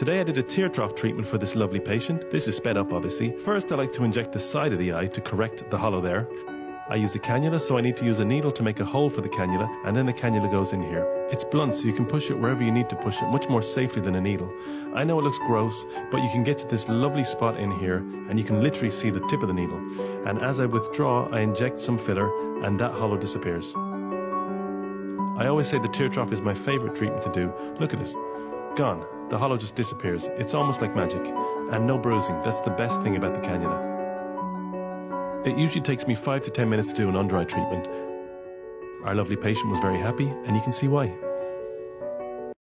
Today I did a tear trough treatment for this lovely patient. This is sped up obviously. First I like to inject the side of the eye to correct the hollow there. I use a cannula, so I need to use a needle to make a hole for the cannula, and then the cannula goes in here. It's blunt, so you can push it wherever you need to push it, much more safely than a needle. I know it looks gross, but you can get to this lovely spot in here, and you can literally see the tip of the needle. And as I withdraw, I inject some filler, and that hollow disappears. I always say the tear trough is my favorite treatment to do. Look at it. Gone. The hollow just disappears. It's almost like magic. And no bruising. That's the best thing about the cannula. It usually takes me 5 to 10 minutes to do an under eye treatment. Our lovely patient was very happy, and you can see why.